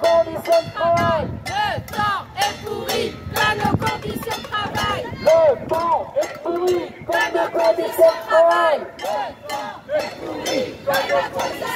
conditions de travail. Le temps est pourri dans nos conditions de travail. Le temps est pourri dans nos conditions de travail. Le temps est pourri dans nos conditions de travail.